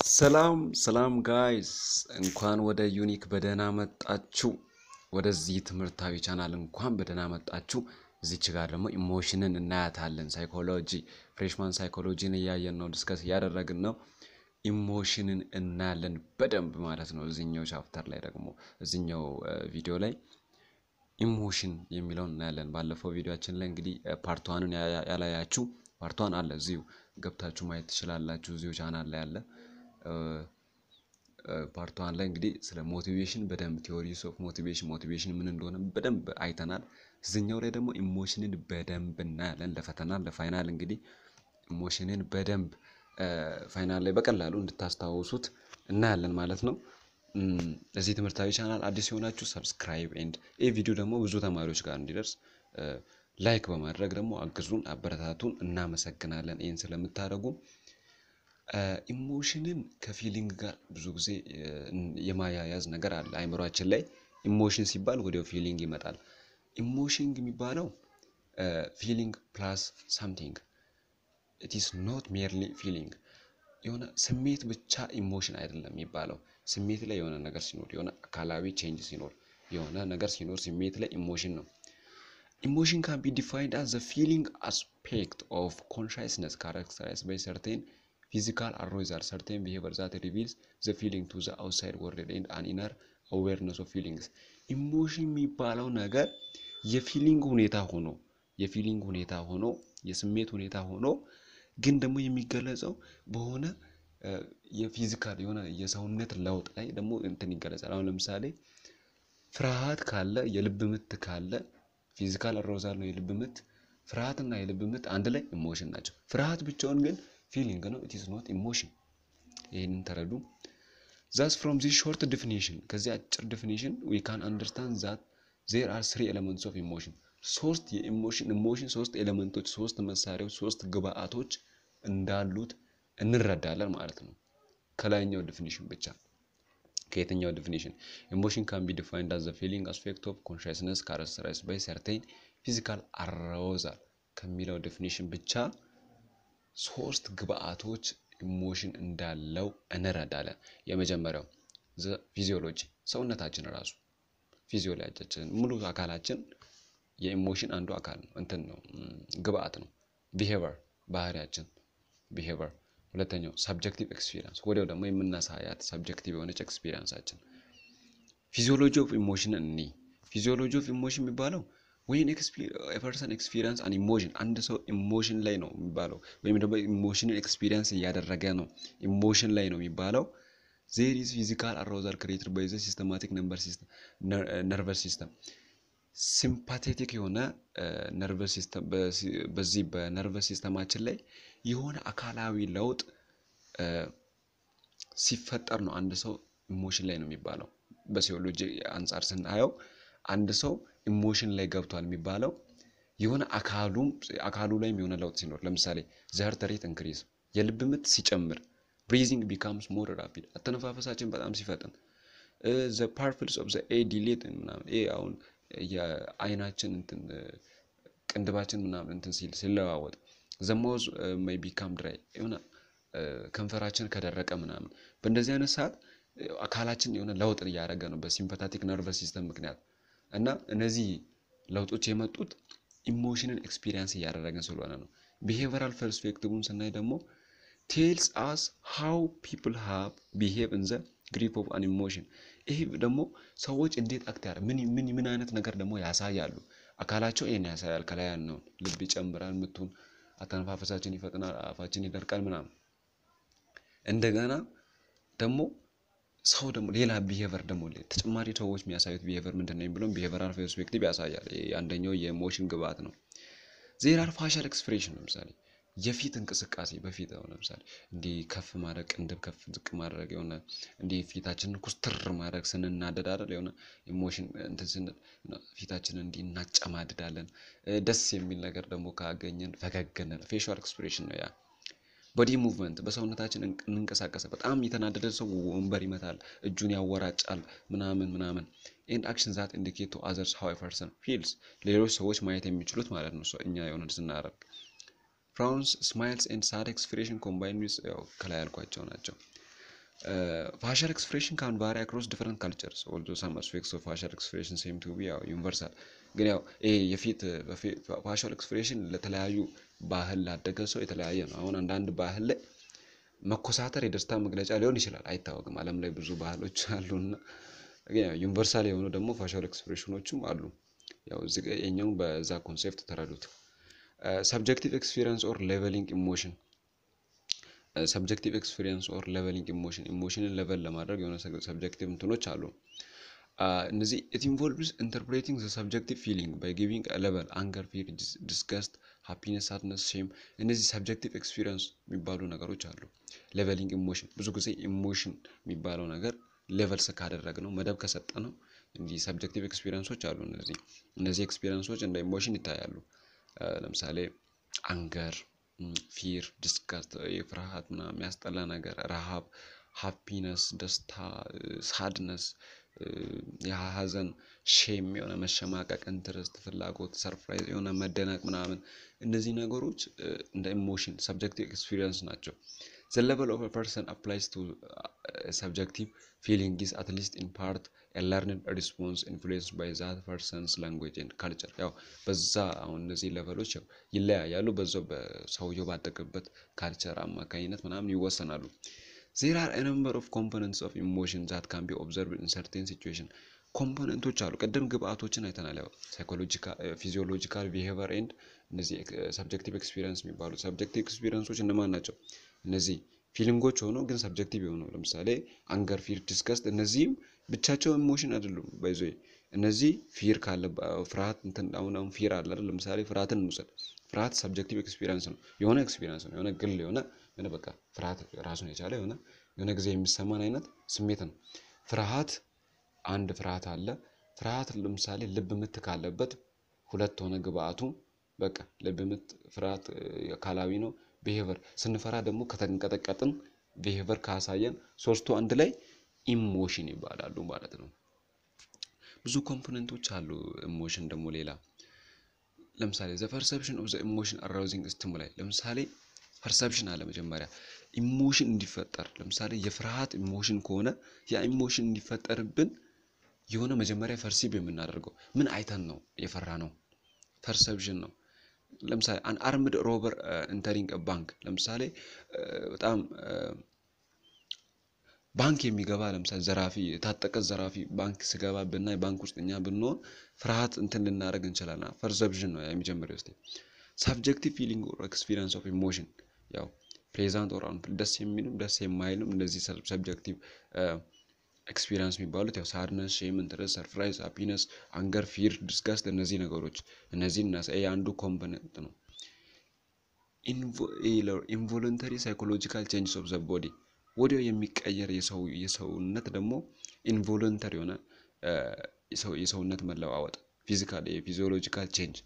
ሰላም ሰላም guys እንኳን ወደ ዩኒክ በደህና መጣችሁ። ወደዚህ ትምህርታዊ ቻናል እንኳን በደህና መጣችሁ። እዚች ጋር ደግሞ emotion ን እናያታለን። psychology freshman psychology ን እያየን ነው፣ discuss እያደረግን ነው። emotion ን እናያለን በደንብ ማለት ነው። እዚኛው chapter ላይ ደግሞ እዚኛው ቪዲዮ ላይ emotion የሚለውን እናያለን። ባለፈው ቪዲዮአችን ላይ እንግዲህ part ኧንን ያላያችሁ part one አለ እዚሁ ገብታችሁ ማየት ትችላላችሁ። እዚሁ ቻናል ላይ አለ። part one ላይ እንግዲህ ስለ motivation በደንብ theories of motivation motivation ምን እንደሆነ በደንብ አይተናል። እዚኛው ላይ ደግሞ emotion ን በደንብ እናያለን። ለፈተና ለ final እንግዲህ emotion ን በደንብ final ላይ በቀላሉ እንድታስታውሱት እናያለን ማለት ነው። እዚህ ትምህርታዊ ቻናል አዲስ የሆናችሁ subscribe and ይህ ቪዲዮ ደግሞ ብዙ ተማሪዎች ጋር እንዲደርስ like በማድረግ ደግሞ አግዙን፣ አበረታቱን። እናመሰግናለን ይህን ስለምታደርጉ። emotion ን ከ feeling ጋር ብዙ ጊዜ የማያያዝ ነገር አለ አይምሯችን ላይ። emotion ሲባል ወዲያው feeling ይመጣል። emotion የሚባለው feeling plus something it is not merely feeling። የሆነ ስሜት ብቻ emotion አይደለም የሚባለው። ስሜት ላይ የሆነ ነገር ሲኖር፣ የሆነ አካላዊ change ሲኖር፣ የሆነ ነገር ሲኖር ስሜት ላይ emotion ነው። emotion can be defined as the feeling aspect of consciousness characterized by certain physical arousal certain behavior that reveals the feeling to the outside world and an inner awareness of feelings። emotion የሚባለው ነገር የ feeling ሁኔታ ሆኖ የ feeling ሁኔታ ሆኖ የስሜት ሁኔታ ሆኖ ግን ደግሞ የሚገለጸው በሆነ የ physical የሆነ የሰውነት ለውጥ ላይ ደግሞ እንትን ይገለጻል። አሁን ለምሳሌ ፍርሃት ካለ የልብ ምት ካለ physical arousal ነው የልብ ምት። ፍርሃትና የልብ ምት አንድ ላይ emotion ናቸው። ፍርሃት ብቻውን ግን feeling ነው። it is not emotion። ይህንን ተረዱ። thus from this short definition ከዚህ አጭር definition we can understand that there are three elements of emotion ሶስት የ emotion emotion ሶስት element ኦች ሶስት መሳሪያዎች ሶስት ግብአቶች እንዳሉት እንረዳለን ማለት ነው። ከላይኛው definition ብቻ ከየትኛው definition emotion can be defined as feeling aspect of consciousness characterized by certain physical arousal ከሚለው definition ብቻ ሶስት ግብአቶች emotion እንዳለው እንረዳለን። የመጀመሪያው physiology ሰውነታችን ራሱ physiology ኣችን ሙሉ አካላችን የ emotion አንዱ አካል ነው፣ እንትን ነው ግብአት ነው። behavior ባህሪያችን behavior። ሁለተኛው subjective experience ወዲያው ደግሞ የምናሳያት subjective የሆነች experience ኣችን። physiology of emotion እኒ physiology of emotion የሚባለው when person experience an emotion አንድ ሰው emotion ላይ ነው የሚባለው፣ ወይም ደግሞ emotion ን experience እያደረገ ነው emotion ላይ ነው የሚባለው። there is physical arousal created by the sympathetic nervous system sympathetic የሆነ nervous system በዚህ በ nervous system ኣችን ላይ የሆነ አካላዊ ለውጥ ሲፈጠር ነው አንድ ሰው emotion ላይ ነው የሚባለው። በ physiology አንጻር ስናየው አንድ ሰው emotion ላይ ገብቷል የሚባለው የሆነ አካሉም አካሉ ላይም የሆነ ለውጥ ሲኖር፣ ለምሳሌ the heart rate increase የልብ ምት ሲጨምር፣ breathing becomes more rapid አተነፋፈሳችን በጣም ሲፈጥን፣ the pupils of the eye dilate ምናምን ይሄ አሁን የአይናችን እንትን ቅንድባችን ምናምን እንትን ሲል ሲለዋወጥ፣ the mouth may become dry የሆነ ከንፈራችን ከደረቀ ምናምን በእንደዚህ አይነት ሰዓት አካላችን የሆነ ለውጥ እያደረገ ነው በ sympathetic nervous system ምክንያት እና እነዚህ ለውጦች የመጡት emotion ን experience እያደረግን ስለሆነ ነው። behavioral perspective ን ስናይ ደግሞ tells us how people have behave in grip of an emotion። ይህ ደግሞ ሰዎች እንዴት act ያደርግ ምን ምን አይነት ነገር ደግሞ ያሳያሉ። አካላቸው ይህን ያሳያል። ከላይ ያልነውን ልብ ይጨምራል፣ ምቱን፣ አተነፋፈሳችን ይፈጥናል፣ አፋችን ይደርቃል ምናምን። እንደገና ደግሞ ሰው ደግሞ ሌላ behavior ደግሞ ተጨማሪ ሰዎች የሚያሳዩት behavior ምንድን ነው ብሎም behavioral perspective ያሳያል። አንደኛው የ emotion ግብአት ነው። there are facial expression ለምሳሌ የፊት እንቅስቃሴ በፊት አሁን ለምሳሌ እንዲህ ከፍ ማድረግ ቅንድብ ከፍ ዝቅ ማድረግ የሆነ እንዲህ ፊታችንን ኩስትር ማድረግ ስንናደድ አይደል የሆነ emotion እንትን ስንል ፊታችንን እንዲህ እናጨማድዳለን። ደስ የሚል ነገር ደግሞ ካገኘን ፈገግ እንላለን። facial expression ነው ያ። body movement በሰውነታችን እንንቀሳቀሰ። በጣም የተናደደ ሰው ወንበር ይመታል፣ እጁን ያወራጫል ምናምን ምናምን። and action that indicate to others how person feels ሌሎች ሰዎች ማየት የሚችሉት ማለት ነው እኛ የሆነ ስናደርግ frowns smiles and sad expression combine with ያው ከላይ ያልኳቸው ናቸው። facial expression can vary across different cultures also some aspects of facial expression seem to be ያው universal ግን ያው ይሄ የፊት facial expression ለተለያዩ ባህል ላደገ ሰው የተለያየ ነው። አሁን አንዳንድ ባህል ላይ መኮሳተር የደስታ መግለጫ ሊሆን ይችላል፣ አይታወቅም። ዓለም ላይ ብዙ ባህሎች አሉና universal የሆኑ ደግሞ facial expression ኦችም አሉ። ያው እዚህ የኛውን በዛ concept ተረዱት። subjective experience or labeling emotion subjective experience or labeling emotion emotion ን label ለማድረግ የሆነ subjective እንትኖች አሉ። እነዚህ it involves interpreting the subjective feeling by giving label anger፣ fear፣ disgust፣ happiness፣ sadness፣ shame እነዚህ subjective experience የሚባሉ ነገሮች አሉ። labeling emotion ብዙ ጊዜ emotion የሚባለው ነገር label ካደረግ ነው መደብ ከሰጠ ነው እንዲህ subjective experience ኦች አሉ። እነዚህ እነዚህ experience ኦች እንደ emotion ይታያሉ። ለምሳሌ anger fear፣ disgust፣ የፍርሃት ምናምን የሚያስጠላ ነገር፣ ረሃብ፣ happiness፣ ደስታ፣ sadness፣ የሀዘን፣ shame፣ የሆነ መሸማቀቅ፣ interest፣ ፍላጎት፣ surprise፣ የሆነ መደነቅ ምናምን እነዚህ ነገሮች እንደ emotion subjective experience ናቸው። the label of person applies to subjective feeling is at least in part learned response influenced by that person's language and culture። ያው በዛ አሁን እነዚህ label ኦች ያው ይለያያሉ። በዛው በሰውየው ባደገበት culture አማካኝነት ምናምን ይወሰናሉ። there are number of components of emotion that can be observed in certain situation። component ኦች አሉ። ቅድም ግብአቶችን አይተናል። ያው physiological፣ behavior and እነዚህ subjective experience የሚባሉ subjective experience ኦች እነማን ናቸው? እነዚህ feeling ኦች ሆነው ግን subjective የሆኑ ለምሳሌ anger፣ fear፣ disgust እነዚህም ብቻቸው emotion አይደሉም። ባይዞ እነዚህ fear ካለ ፍርሃት እንትን አሁን አሁን fear አለ? ለምሳሌ ፍርሃትን እንውሰድ። ፍርሃት subjective experience ነው፣ የሆነ experience ነው፣ የሆነ ግል የሆነ የሆነ በቃ ፍርሃት ራሱን የቻለ የሆነ የሆነ ጊዜ የሚሰማን አይነት ስሜት ነው። ፍርሃት አንድ ፍርሃት አለ። ፍርሃት ለምሳሌ ልብ ምት ካለበት ሁለት ሆነ ግብአቱ በቃ ልብ ምት ፍርሃት አካላዊ ነው። behavior ስንፈራ ደግሞ ከተንቀጠቀጥን behavior ካሳየን ሶስቱ አንድ ላይ emotion ይባላሉ ማለት ነው። ብዙ component ኦች አሉ። emotion ደግሞ ሌላ ለምሳሌ the perception of the emotion arousing stimuli ለምሳሌ perception አለ መጀመሪያ emotion እንዲፈጠር ለምሳሌ የፍርሃት emotion ከሆነ ያ emotion እንዲፈጠርብን የሆነ መጀመሪያ perceive የምናደርገው ምን አይተን ነው የፈራነው perception ነው። ለምሳሌ an armed robber entering bank ለምሳሌ በጣም ባንክ የሚገባ ለምሳሌ ዘራፊ የታጠቀ ዘራፊ ባንክ ሲገባ ብናይ ባንክ ውስጥ እኛ ብንሆን ፍርሃት እንትን ልናደርግ እንችላለን። perception ነው የመጀመሪያው step። subjective feeling or experience of emotion ያው pleasant or ደስ የሚልም ደስ የማይልም እነዚህ subjective experience የሚባሉት ያው sadness፣ shame፣ interest፣ surprise፣ happiness፣ anger፣ fear፣ disgust እነዚህ ነገሮች እነዚህ አንዱ component ነው። involuntary psychological changes of the body ወዲያው የሚቀየር የሰውነት ደግሞ involuntary የሆነ የሰውነት መለዋወጥ physical የ physiological change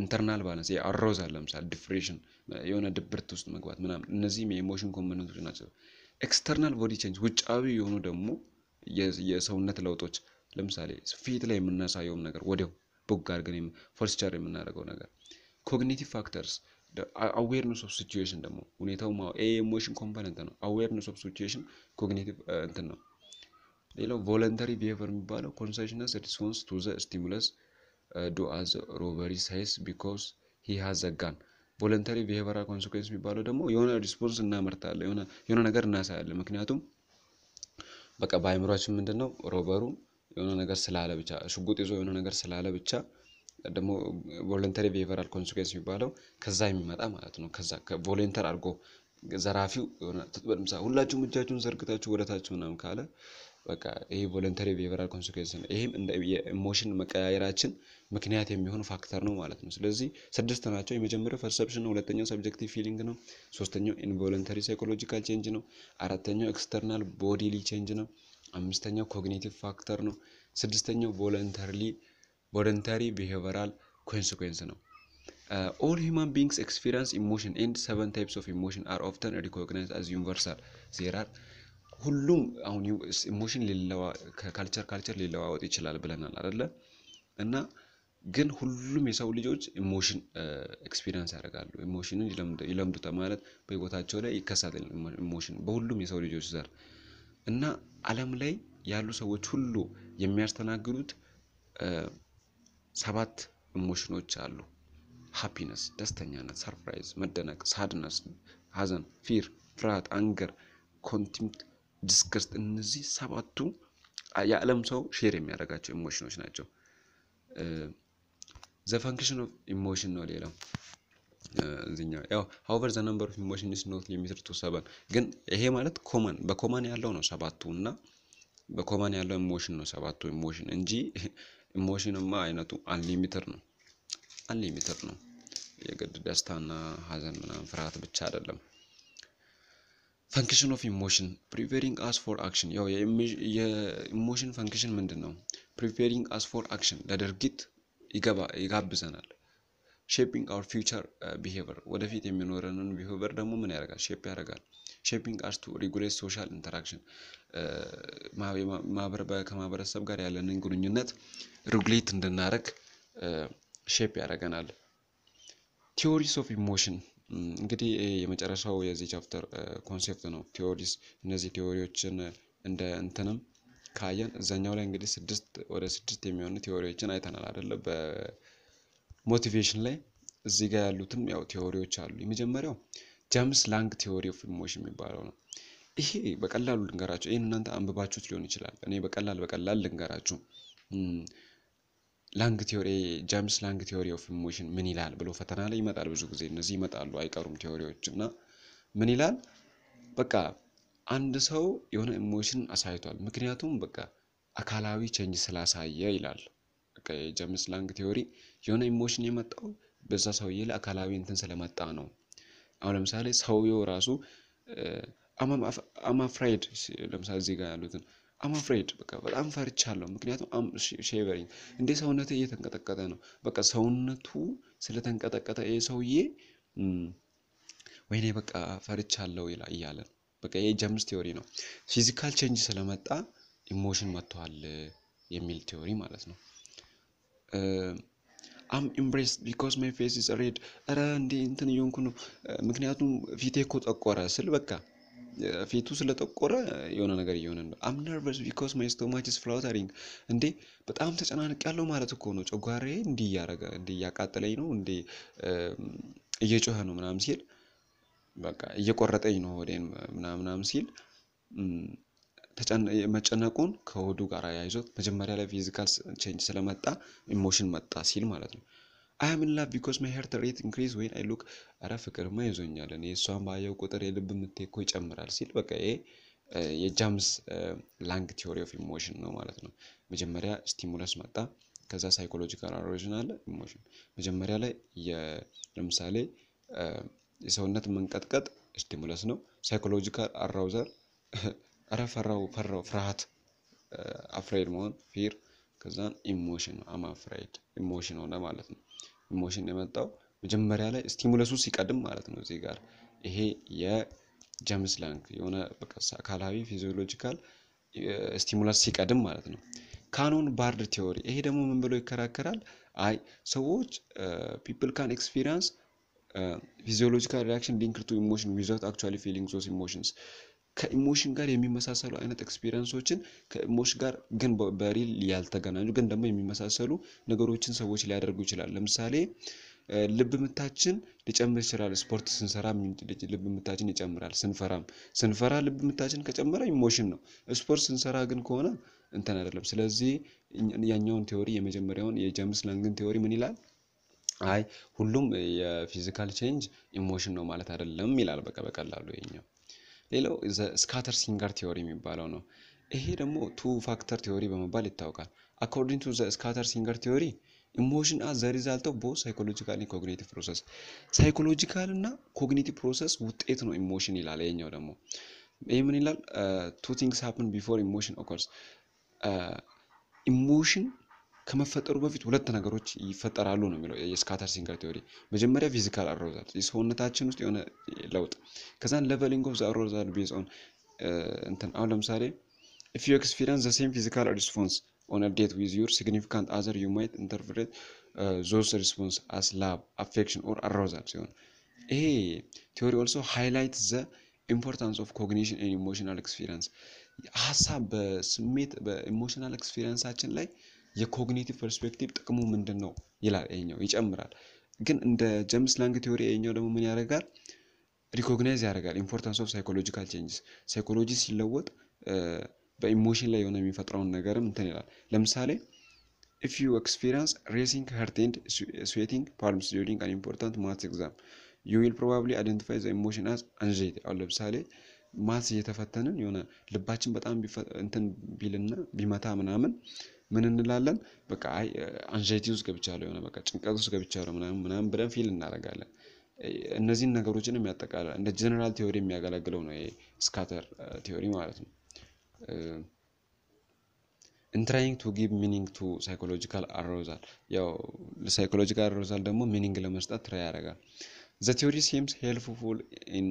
internal balance የ arousal ለምሳሌ depression የሆነ ድብርት ውስጥ መግባት ምናምን እነዚህም የ emotion component ኦች ናቸው። external body change ውጫዊ የሆኑ ደግሞ የሰውነት ለውጦች ለምሳሌ ፊት ላይ የምናሳየውም ነገር ወዲያው ቦግ አድርገን posture የምናደርገው ነገር cognitive factors awareness of situation ደግሞ ሁኔታው የ emotion component ነው። awareness of situation cognitive እንትን ነው። ሌላው voluntary behavior የሚባለው conscious response to the stimulus do as robber says because he has gun voluntary behavioral consequence የሚባለው ደግሞ የሆነ response እናመርታለን፣ የሆነ ነገር እናሳያለን። ምክንያቱም በቃ በአእምሯችን ምንድን ነው robber ኡ የሆነ ነገር ስላለ ብቻ ሽጉጥ ይዞ የሆነ ነገር ስላለ ብቻ ደግሞ voluntary behavioral consequence የሚባለው ከዛ የሚመጣ ማለት ነው። ከዛ volunteer አድርጎ ዘራፊው ሁላችሁም እጃችሁን ዘርግታችሁ ወደታችሁ ምናምን ካለ በቃ ይሄ voluntary behavioral consequence ነው። ይሄም እንደ የ emotion መቀያየራችን ምክንያት የሚሆን factor ነው ማለት ነው። ስለዚህ ስድስት ናቸው። የመጀመሪያው perception ነው። ሁለተኛው subjective feeling ነው። ሶስተኛው involuntary psychological change ነው። አራተኛው external bodily change ነው። አምስተኛው cognitive factor ነው። ስድስተኛው voluntary voluntary behavioral consequence ነው። all human beings experience emotion and seven types of emotion are often recognized as universal there ሁሉም አሁን emotion ከ culture culture ሊለዋወጥ ይችላል ብለናል አይደለ? እና ግን ሁሉም የሰው ልጆች emotion experience ያደርጋሉ። emotion ን ይለምዱታል ማለት በህይወታቸው ላይ ይከሰታል። emotion በሁሉም የሰው ልጆች ዘር እና ዓለም ላይ ያሉ ሰዎች ሁሉ የሚያስተናግዱት ሰባት emotion ኦች አሉ። happiness፣ ደስተኛነት፣ surprise፣ መደነቅ፣ sadness፣ ሀዘን፣ fear፣ ፍርሃት፣ anger፣ contempt፣ disgust እነዚህ ሰባቱ የዓለም ሰው share የሚያደርጋቸው emotion ኦች ናቸው። the function of emotion ነው ሌላው። እዚኛው ያው however the number of emotion is not limited to seven። ግን ይሄ ማለት common በ common ያለው ነው ሰባቱ እና በ common ያለው emotion ነው ሰባቱ emotion እንጂ emotion ማ አይነቱ unlimited ነው። unlimited ነው። የግድ ደስታና ሀዘን ምናምን ፍርሃት ብቻ አይደለም function of emotion preparing us for action ያው የ emotion function ምንድን ነው preparing us for action ለድርጊት ይጋብዘናል። shaping our future behavior ወደፊት የሚኖረንን behavior ደግሞ ምን ያደርጋል? shape ያደርጋል። shaping us to regulate social interaction ከማህበረሰብ ጋር ያለንን ግንኙነት regulate እንድናደርግ shape ያደርገናል። theories of emotion እንግዲህ የመጨረሻው የዚህ chapter concept ነው። theories እነዚህ theory ዎችን እንደ እንትንም ካየን እዛኛው ላይ እንግዲህ ስድስት ወደ ስድስት የሚሆኑ theory ዎችን አይተናል አይደለ? በ motivation ላይ እዚህ ጋር ያሉትም ያው theory ዎች አሉ። የመጀመሪያው James-Lange theory of emotion የሚባለው ነው። ይሄ በቀላሉ ልንገራችሁ። ይህን እናንተ አንብባችሁት ሊሆን ይችላል። እኔ በቀላል በቀላል ልንገራችሁ Lange theory James-Lange theory of emotion ምን ይላል ብሎ ፈተና ላይ ይመጣል ብዙ ጊዜ እነዚህ ይመጣሉ አይቀሩም theory ዎች እና ምን ይላል? በቃ አንድ ሰው የሆነ emotion አሳይቷል ምክንያቱም በቃ አካላዊ change ስላሳየ ይላል። በቃ የጀምስ ላንግ theory የሆነ emotion የመጣው በዛ ሰውዬ ላይ አካላዊ እንትን ስለመጣ ነው። አሁን ለምሳሌ ሰውየው ራሱ I'm afraid ለምሳሌ እዚህ ጋር ያሉትን I'm afraid በቃ በጣም ፈርቻለሁ። ምክንያቱም shivering እንዴ ሰውነቴ እየተንቀጠቀጠ ነው። በቃ ሰውነቱ ስለተንቀጠቀጠ ይህ ሰውዬ ወይኔ በቃ ፈርቻለሁ እያለ ነው። በቃ ይህ ጀምስ theory ነው። physical change ስለመጣ emotion መጥተዋል የሚል theory ማለት ነው። I'm embarrassed because my face is red ረ እንዴ እንትን እየሆንኩ ነው። ምክንያቱም ፊቴ እኮ ጠቆረ ስል በቃ ፊቱ ስለጠቆረ የሆነ ነገር እየሆነ ነው። I'm nervous because my stomach is fluttering እንዴ በጣም ተጨንቂያለሁ ማለት እኮ ነው። ጨጓሬ እንዲህ እያረገ እንዲህ እያቃጠለኝ ነው እንዴ እየጮኸ ነው ምናምን ሲል በቃ እየቆረጠኝ ነው ሆዴን ምናምናም ሲል መጨነቁን ከሆዱ ጋር ያይዞት መጀመሪያ ላይ physical change ስለመጣ emotion መጣ ሲል ማለት ነው I in love because my heart rate increase when I look አረ ፍቅርማ ይዞኛል እኔ እሷን ባየው ቁጥር የልብ ምቴ እኮ ይጨምራል ሲል በቃ ይሄ የጃምስ ላንግ theory of emotion ነው ማለት ነው። መጀመሪያ stimulus መጣ ከዛ psychological arousal አለ emotion መጀመሪያ ላይ ለምሳሌ የሰውነት መንቀጥቀጥ stimulus ነው። psychological arousal አረ ፈራው ፈራው ፍርሃት afraid መሆን fear ከዛን emotion ነው I'm afraid emotion ሆነ ማለት ነው emotion የመጣው። መጀመሪያ ላይ stimulus ኡ ሲቀድም ማለት ነው እዚህ ጋር ይሄ የጀምስ ላንግ የሆነ አካላዊ physiological stimulus ሲቀድም ማለት ነው። ካኖን ባርድ theory ይሄ ደግሞ ምን ብሎ ይከራከራል? አይ ሰዎች people can experience physiological reaction linked to emotion without actually feeling those emotions ከ emotion ጋር የሚመሳሰሉ አይነት experience ኦችን ከ emotion ጋር ግን በ real ያልተገናኙ ግን ደግሞ የሚመሳሰሉ ነገሮችን ሰዎች ሊያደርጉ ይችላል ለምሳሌ ልብ ምታችን ሊጨምር ይችላል። ስፖርት ስንሰራ ልብ ምታችን ይጨምራል። ስንፈራም ስንፈራ ልብ ምታችን ከጨመረ emotion ነው። ስፖርት ስንሰራ ግን ከሆነ እንትን አይደለም። ስለዚህ ያኛውን theory የመጀመሪያውን የጀምስ ላንግን theory ምን ይላል? አይ ሁሉም የ physical change emotion ነው ማለት አይደለም ይላል። በቃ በቀላሉ ይኛው ሌላው ስካተር ሲንገር theory የሚባለው ነው። ይሄ ደግሞ two factor theory በመባል ይታወቃል። according to ስካተር ሲንገር theory emotion as the result of both psychological cognitive process። psychological እና cognitive process ውጤት ነው emotion ይላል። ይሄኛው ደግሞ ይህ ምን ይላል? two things happen before emotion occurs። emotion ከመፈጠሩ በፊት ሁለት ነገሮች ይፈጠራሉ ነው የሚለው የስካተር ሲንገር theory መጀመሪያ physical arousal የሰውነታችን ውስጥ የሆነ ለውጥ። ከዛን labeling of arousal based on እንትን። አሁን ለምሳሌ if you experience the same physical response on date with your significant other you might interpret those response as love affection or arousal ሲሆን። ይሄ theory also highlight the importance of cognition emotional experience። ሀሳብ በስሜት በ emotional experience ኣችን ላይ የ cognitive perspective ጥቅሙ ምንድን ነው ይላል። ይሄኛው ይጨምራል። ግን እንደ ጀምስ ላንግ theory ይሄኛው ደግሞ ምን ያደርጋል? recognize ያደርጋል importance of psychological changes ሳይኮሎጂ ሲለወጥ በ emotion ላይ የሆነ የሚፈጥረውን ነገርም እንትን ይላል። ለምሳሌ if you experience racing heart and sweating palms during an important maths exam you will probably identify the emotion as anxiety። አሁን ለምሳሌ maths እየተፈተንን የሆነ ልባችን በጣም እንትን ቢልና ቢመታ ምናምን ምን እንላለን? በቃ አይ anxiety ውስጥ ገብቻለሁ፣ የሆነ በቃ ጭንቀት ውስጥ ገብቻለሁ ምናምን ምናምን ብለን feel እናደርጋለን። እነዚህን ነገሮችንም ያጠቃላል። እንደ general theory የሚያገለግለው ነው ይሄ ስካተር theory ማለት ነው። in trying to give meaning to psychological arousal ያው ለ psychological arousal ደግሞ meaning ለመስጠት try ያደርጋል። the theory seems helpful in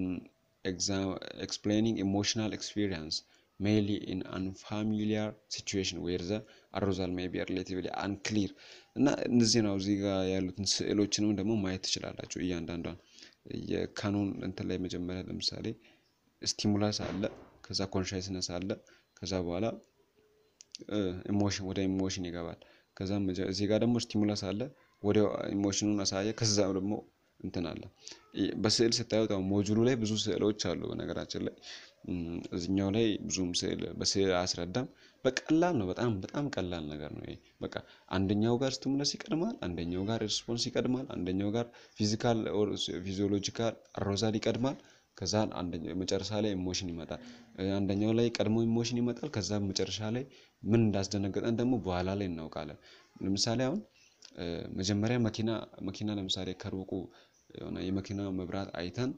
explaining emotional experience mainly in unfamiliar situation where the arousal may be relatively unclear እና እነዚህ ነው እዚህ ጋር ያሉትን ስዕሎችንም ደግሞ ማየት ትችላላችሁ። እያንዳንዷን የካኖን እንትን ላይ መጀመሪያ ለምሳሌ stimulus አለ፣ ከዛ consciousness አለ፣ ከዛ በኋላ emotion ወደ emotion ይገባል። ከዛ እዚህ ጋር ደግሞ stimulus አለ፣ ወደ emotion ኡን አሳየ፣ ከዛ ደግሞ እንትን አለ። በስዕል ስታዩት ሞጁሉ ላይ ብዙ ስዕሎች አሉ። በነገራችን ላይ እዚኛው ላይ ብዙም ስዕል በስዕል አያስረዳም። በቀላል ነው። በጣም በጣም ቀላል ነገር ነው። በቃ አንደኛው ጋር stimulus ይቀድማል፣ አንደኛው ጋር response ይቀድማል፣ አንደኛው ጋር physical physiological arousal ይቀድማል። ከዛ መጨረሻ ላይ emotion ይመጣል። አንደኛው ላይ ቀድሞ emotion ይመጣል። ከዛ መጨረሻ ላይ ምን እንዳስደነገጠን ደግሞ በኋላ ላይ እናውቃለን። ለምሳሌ አሁን መጀመሪያ መኪና መኪና ለምሳሌ ከሩቁ የሆነ የመኪና መብራት አይተን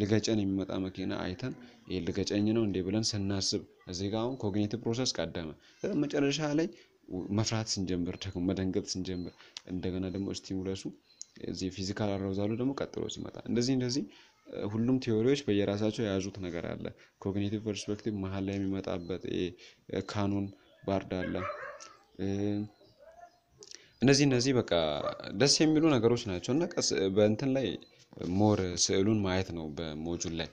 ልገጨን የሚመጣ መኪና አይተን ይሄ ልገጨኝ ነው እንዴ ብለን ስናስብ እዚህ ጋር አሁን cognitive process ቀደመ። መጨረሻ ላይ መፍራት ስንጀምር ደግሞ መደንገጥ ስንጀምር እንደገና ደግሞ stimulus ኡ እዚህ physical arousal ኡ ደግሞ ቀጥሎ ሲመጣ እንደዚህ እንደዚህ ሁሉም theory ዎች በየራሳቸው የያዙት ነገር አለ። cognitive perspective መሀል ላይ የሚመጣበት Cannon-Bard አለ። እነዚህ እነዚህ በቃ ደስ የሚሉ ነገሮች ናቸው እና በእንትን ላይ more ስዕሉን ማየት ነው በ module ላይ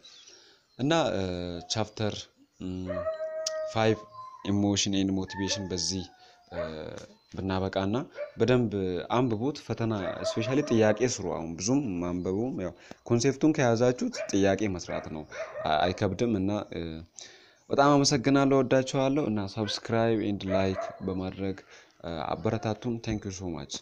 እና chapter five emotion and motivation በዚህ ብናበቃና በደንብ አንብቡት። ፈተና specially ጥያቄ ስሩ። አሁን ብዙም ማንበቡም ያው concept ኡን ከያዛችሁት ጥያቄ መስራት ነው፣ አይከብድም እና በጣም አመሰግናለሁ፣ ወዳችኋለሁ እና subscribe and like በማድረግ አበረታቱን። ታንክ ዩ ሶ ማች